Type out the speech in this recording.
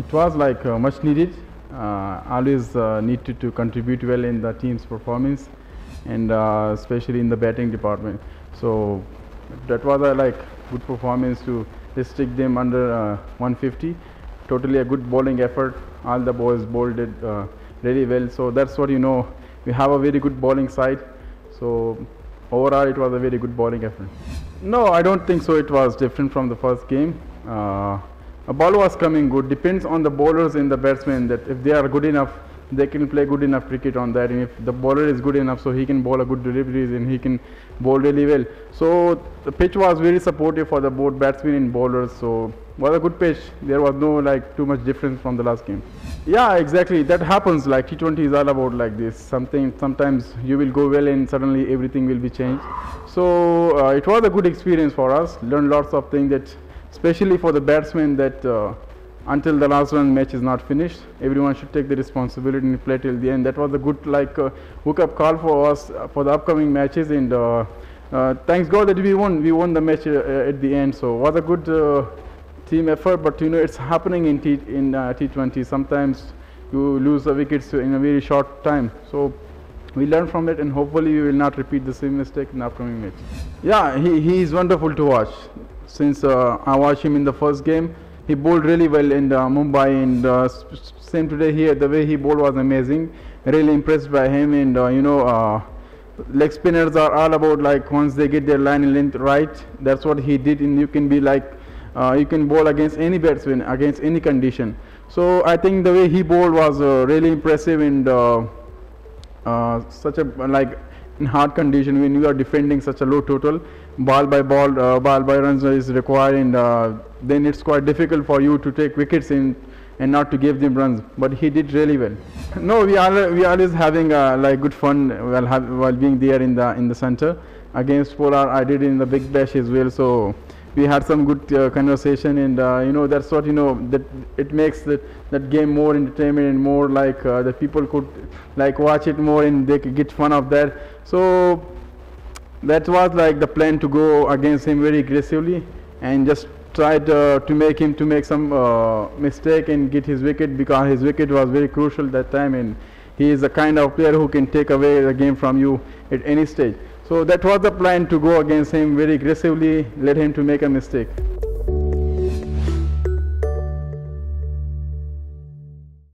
it was like uh, much needed. Uh, always uh, needed to contribute well in the team's performance, and uh, especially in the batting department. So that was a like good performance to restrict them under uh, 150. Totally a good bowling effort. All the boys bowled it uh, really well. So that's what you know. We have a very good bowling side. So overall, it was a very good bowling effort. No, I don't think so. It was different from the first game. Uh, a ball was coming good. Depends on the bowlers and the batsmen that if they are good enough, they can play good enough cricket on that. And if the bowler is good enough, so he can bowl a good deliveries and he can bowl really well. So the pitch was very supportive for the both batsmen and bowlers. So was a good pitch. There was no like too much difference from the last game. Yeah, exactly. That happens. Like T20 is all about like this. Something sometimes you will go well and suddenly everything will be changed. So uh, it was a good experience for us. Learned lots of things that, especially for the batsmen, that uh, until the last run match is not finished, everyone should take the responsibility and play till the end. That was a good like uh, hook-up call for us uh, for the upcoming matches and. Uh, uh, thanks God that we won. We won the match uh, at the end. So was a good team effort. But you know it's happening in T in uh, T20. Sometimes you lose the wickets in a very short time. So we learn from it, and hopefully we will not repeat the same mistake in the upcoming match. Yeah, he he is wonderful to watch. Since uh, I watched him in the first game, he bowled really well in uh, Mumbai, and uh, same today here. The way he bowled was amazing. Really impressed by him, and you know. Leg spinners are all about like once they get their line and length right that's what he did and you can be like uh, you can bowl against any batsman against any condition so i think the way he bowled was uh, really impressive and uh, such a like in hard condition when you are defending such a low total ball by ball uh, ball by runs is required and uh, then it's quite difficult for you to take wickets in and not to give them runs. But he did really well. No we are we always having uh, like good fun while have, while being there in the in the center. Against Pollard i did in the big bash as well. So we had some good uh, conversation and uh, you know that's what you know that it makes that that game more entertainment and more like uh, the people could like watch it more and they could get fun of that. So that was like the plan to go against him very aggressively and just tried uh, to make him to make some uh, mistake and get his wicket because his wicket was very crucial that time and he is the kind of player who can take away the game from you at any stage so that was the plan to go against him very aggressively let him to make a mistake